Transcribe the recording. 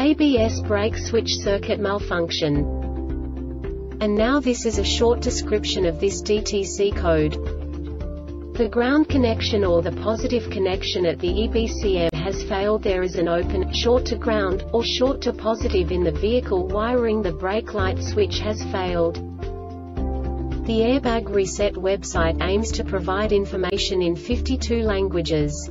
ABS brake switch circuit malfunction. And now this is a short description of this DTC code. The ground connection or the positive connection at the EBCM has failed there is an open, short to ground, or short to positive in the vehicle wiring the brake light switch has failed. The Airbag Reset website aims to provide information in 52 languages.